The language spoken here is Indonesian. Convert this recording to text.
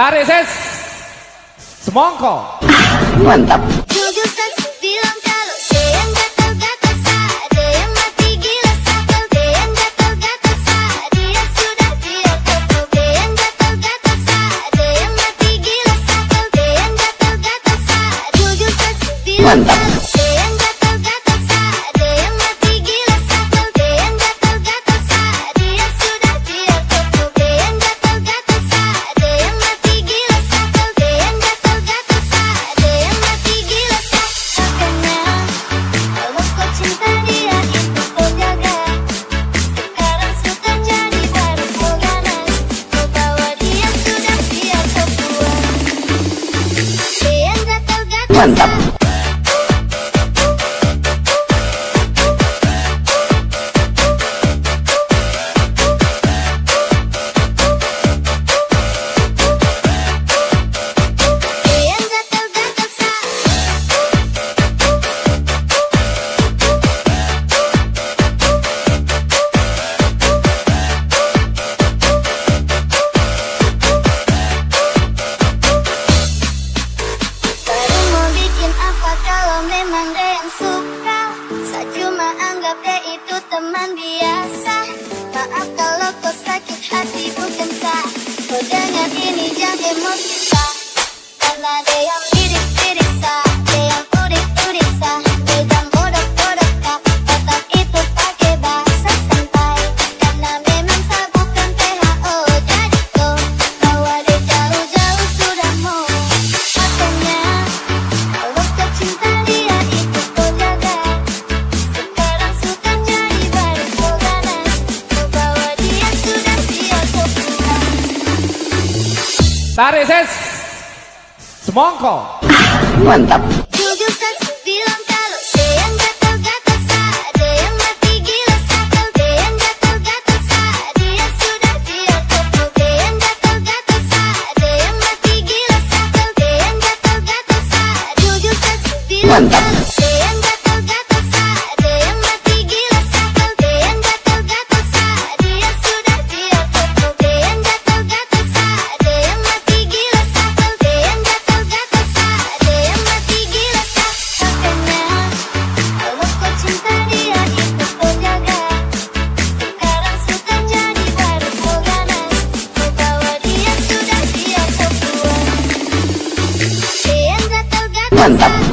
Sari ses Semongko. Mantap. Mantap. mantap Babe itu teman biasa. Maaf kalau kau sakit hati bukan tak Kau dengar ini jangan emosi? Tak Karena dia yang diri-diri tak Dia yang kurik-kurik tak Sari ses Semongko. Mantap. Mantap. なんだ。